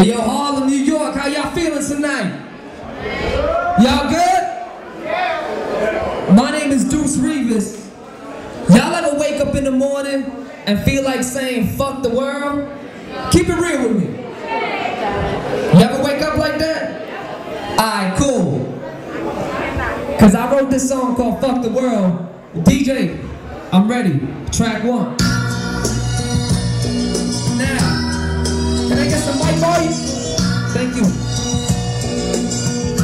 Hey, yo, Harlem, New York, how y'all feeling tonight? Y'all good? My name is Duece Rivas. Y'all ever wake up in the morning and feel like saying fuck the world? Keep it real with me. You ever wake up like that? Alright, cool. Cause I wrote this song called Fuck the World. DJ, I'm ready. Track one. Now, can I get some mic boys? Thank you.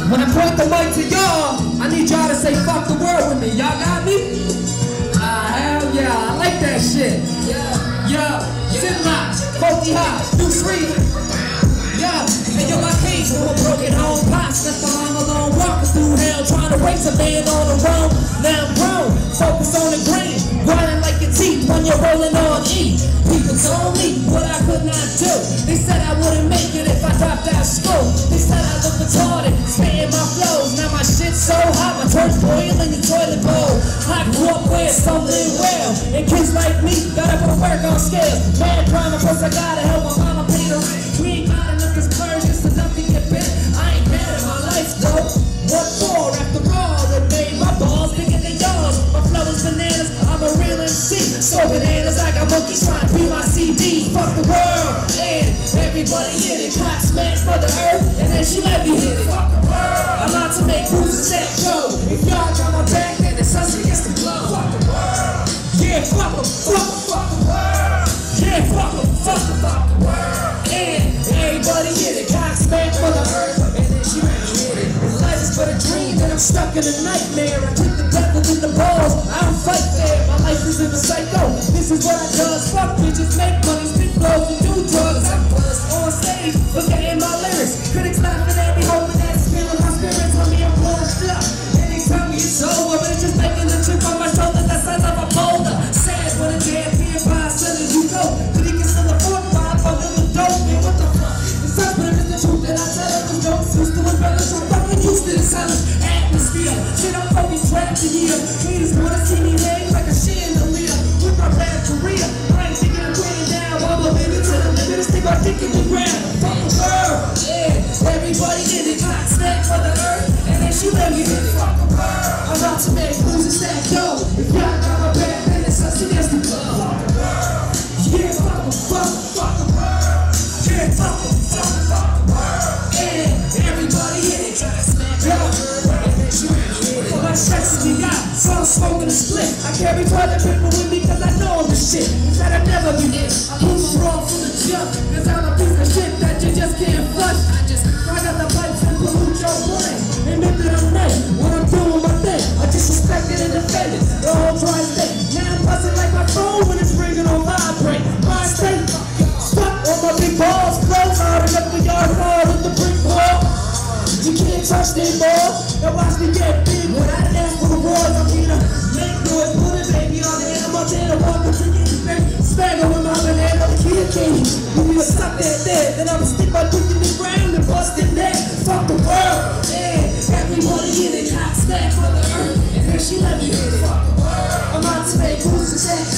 When I point the mic to y'all, I need y'all to say fuck the world with me. Y'all got me? Ah, hell yeah, I like that shit. Yeah, yeah, Ciroc, funky hot, do three. Yeah, and yo, my case from a broken home, pops left behind alone, through hell, trying to raise a man on the road. Now I'm grown, focus on the green, grinding like your teeth when you're rolling on E. People told me what I could not do. They said I wouldn't make it if I dropped out of school. They said I look retarded, spitting my flows. Now my shit's so hot, my turf's boiling the toilet bowl. I grew up where something well, and kids like me gotta put work on scales. Man, crime, of course I gotta help my in it. Cock for the earth, and then she let me hit it. I'm out to make moves and set. If y'all got my back, then it's us against the blow. Fuck the world. Yeah, fuck 'em, fuck 'em, fuck the world. Yeah, fuck 'em, fuck 'em, fuck the world. And everybody in it. Cock smash for the earth, and then she let me hit it. Life is but a dream, and I'm stuck in a nightmare. I took the devil in the balls. I don't fight fair. My life is in a psycho. This is what I does. Fuck bitches, Haters wanna see me hang like a chandelier. With my bad career. I ain't thinking of playing down. I'm in it to the limit. My the. Carry toilet paper with me cause I know the shit. That I never be it. I prove them wrong from the jump. Cause I'm a piece of shit that you just can't flush. I just ride out the pipes and pollute your brain. Admit that I'm right when I'm doing my thing. I disrespected and defended the whole tri-state. Now I'm buzzing like my phone when it's ringing on vibrate. My state, stuck on my big balls. Close hard enough for yard hard with the brick wall. You can't touch them, boy. Now watch me get big. When I dance I'm here to make noise. Put it, baby, on the. Walk with my banana, the kid. You need to stop that. Then I'ma stick my dick in the ground and bust it there. Fuck the world. Yeah, everybody in it. Hot stack for the earth. And then she let me hit it. Fuck the world. I'm out to make moves and set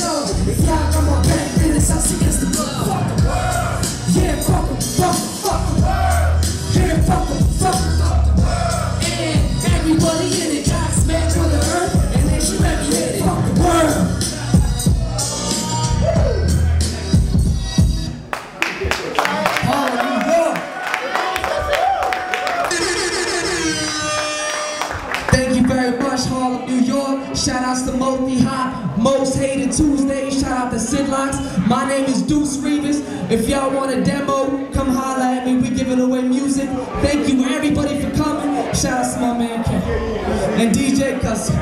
Shout outs to MultiHop, Most Hated Tuesday. Shout out to Sidlocks. My name is Duece Rivas. If y'all want a demo, come holla at me. We giving away music. Thank you everybody for coming. Shout out to my man Ken and DJ Custom.